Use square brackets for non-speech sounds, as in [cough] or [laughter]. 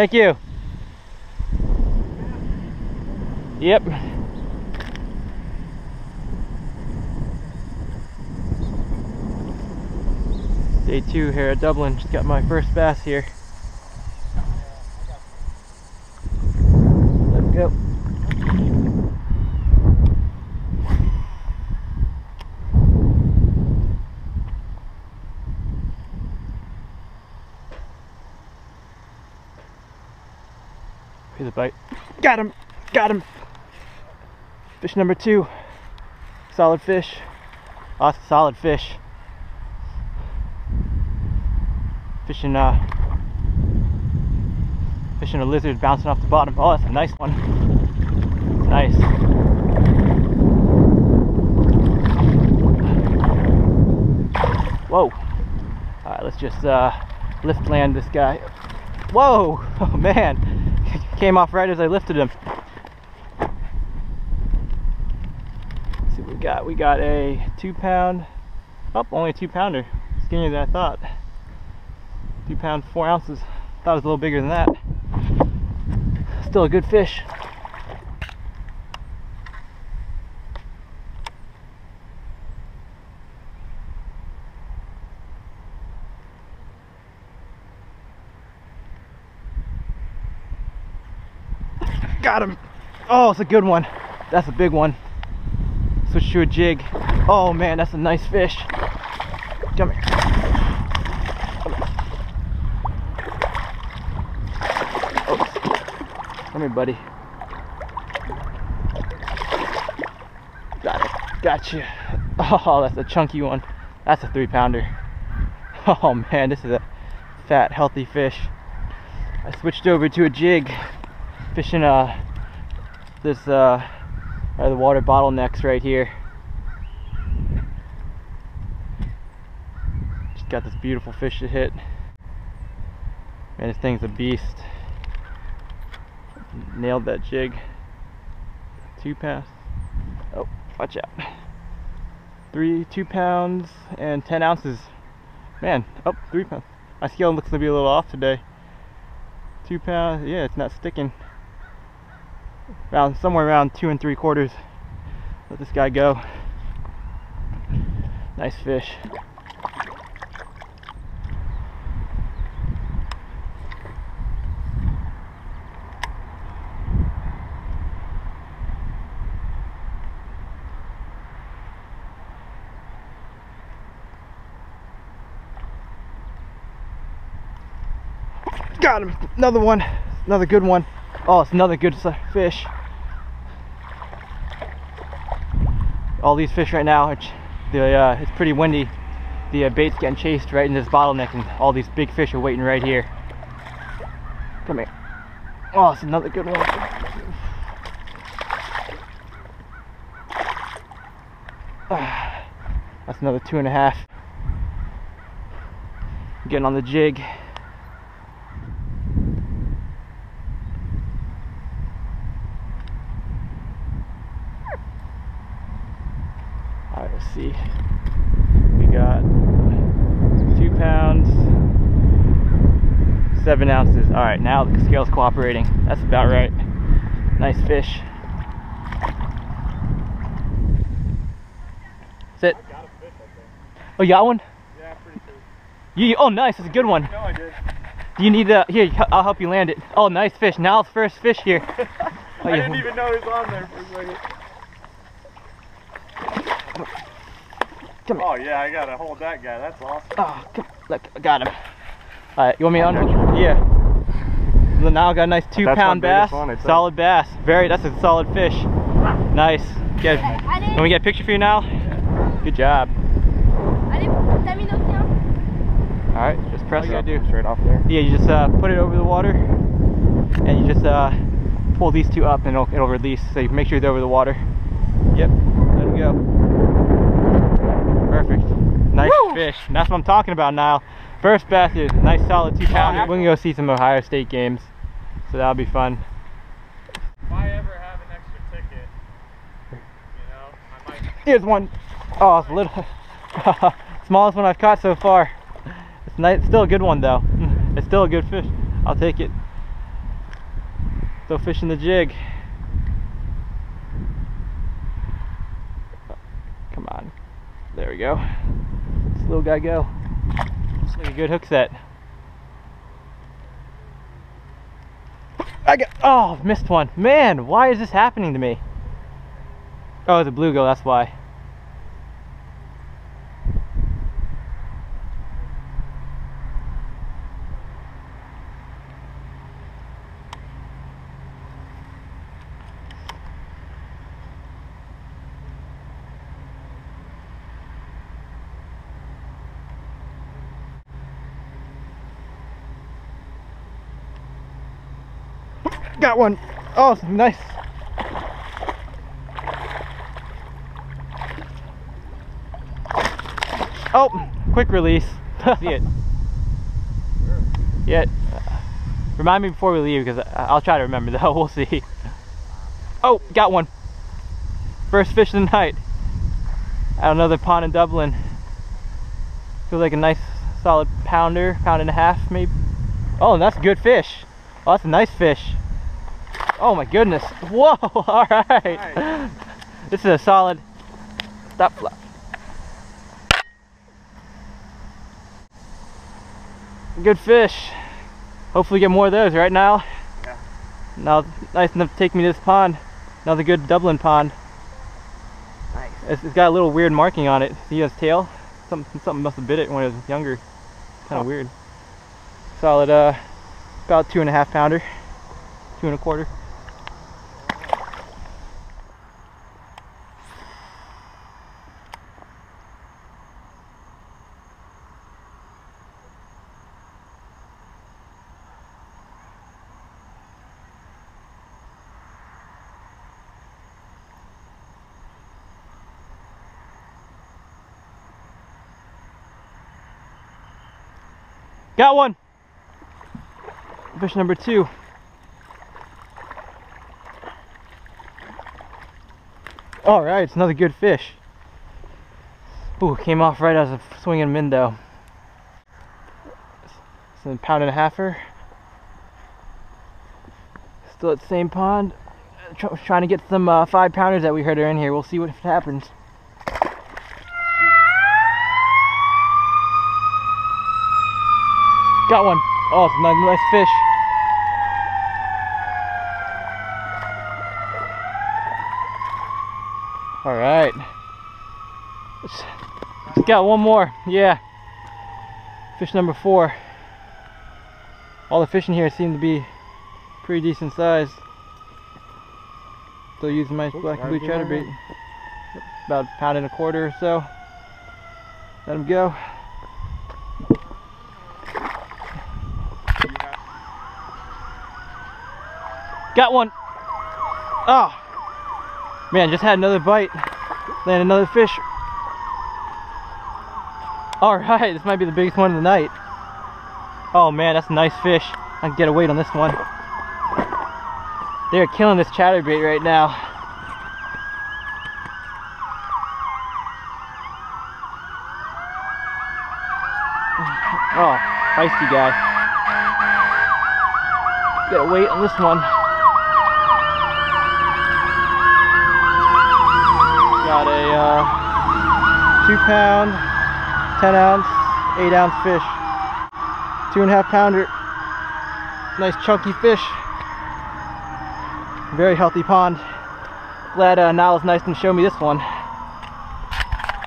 Thank you. Yep. Day two here at Dublin. Just got my first bass here. Here's a bite. Got him! Got him! Fish number two. Solid fish. Of solid fish. Fishing uh fishing a lizard bouncing off the bottom. Oh that's a nice one. Nice. Whoa. Alright, let's just uh lift land this guy. Whoa! [laughs] Oh man. Came off right as I lifted him. Let's see what we got. We got a two pound. Oh, only a two pounder. Skinnier than I thought. Two pound, four ounces. Thought it was a little bigger than that. Still a good fish. Got him. Oh, it's a good one. That's a big one. Switch to a jig. Oh man, that's a nice fish. Come here. Come here. Oh. Come here, buddy. Got it. Gotcha. Oh, that's a chunky one. That's a three pounder. Oh man, this is a fat, healthy fish. I switched over to a jig fishing uh this uh the water bottlenecks right here. Just got this beautiful fish to hit. Man this thing's a beast. Nailed that jig. Two pounds. Oh watch out. Three two pounds and 10 ounces. Man oh three pounds. My scale looks to be a little off today. Two pounds yeah it's not sticking around somewhere around two and three quarters. Let this guy go. Nice fish. Got him. Another one. Another good one. Oh, it's another good fish. All these fish right now, it's, the, uh, it's pretty windy. The uh, bait's getting chased right in this bottleneck and all these big fish are waiting right here. Come here. Oh, it's another good one. [sighs] That's another two and a half. Getting on the jig. All right, let's see. We got two pounds, seven ounces. All right, now the scale's cooperating. That's about right. Nice fish. Sit. Fish, Oh, you got one? Yeah, pretty sure. You, oh, nice. That's a good one. No, I did. Do you need uh Here, I'll help you land it. Oh, nice fish. Now first fish here. [laughs] Oh, I yeah. didn't even know he was on there for a second. Come here. Oh yeah, I gotta hold that guy. That's awesome. Oh, come, look, I got him. All right, you want me on? Yeah. Well, Now I got a nice two That's pound bass. one, solid bass. Very, that's a solid fish. Nice. Get, can we get a picture for you now? Good job. allez, t'as mis notre lien All right, just press All it. you gotta do straight off there. Yeah, you just uh, put it over the water, and you just uh, pull these two up, and it'll, it'll release. So you make sure they're over the water. Yep, let it go. Perfect. Nice fish. And that's what I'm talking about now. First bass is nice solid two pounder. We can go see some Ohio State games, so that'll be fun. If I ever have an extra ticket, you know, I might. [laughs] Here's one. Oh, it's a little [laughs] smallest one I've caught so far. It's nice. Still a good one though. [laughs] It's still a good fish. I'll take it. Still fishing the jig. Come on. There we go. This little guy go. Like a good hook set. I got, oh, missed one. Man, why is this happening to me? Oh, it's a bluegill, that's why. Got one. Oh, nice. Oh, quick release. [laughs] See it. Yeah. Remind me before we leave because I'll try to remember [laughs] though. We'll see. Oh, got one. First fish of the night. At another pond in Dublin. Feels like a nice solid pounder, pound and a half maybe. Oh, and that's a good fish. Oh, that's a nice fish. Oh my goodness. Whoa, [laughs] all right. Nice. This is a solid stop flap. Good fish. Hopefully get more of those, right now. Yeah. Now, nice enough to take me to this pond. Another good Dublin pond. Nice. It's, it's got a little weird marking on it. See his tail? Something, something must have bit it when it was younger. Kind of Huh. weird. Solid, uh, about two and a half pounder. Two and a quarter. Got one. Fish number two. All right, it's another good fish. Ooh, came off right as a swinging minnow. It's a pound and a halfer. Still at the same pond. Trying to get some uh, five pounders that we heard are in here. We'll see what happens. Got one. Oh, it's a nice, fish. All right. Let's, let's got one more. Yeah. Fish number four. All the fish in here seem to be pretty decent size. Still using my Oops, black and blue chatterbait. About a pound and a quarter or so. Let him go. Got one. Oh. Man, just had another bite. Landed another fish. Alright, this might be the biggest one of the night. Oh man, that's a nice fish. I can get a weight on this one. They're killing this chatterbait right now. Oh, feisty guy. Get a weight on this one. Got a uh, two pound, 10 ounce, eight ounce fish. Two and a half pounder. Nice chunky fish. Very healthy pond. Glad uh, Niles nice and show me this one.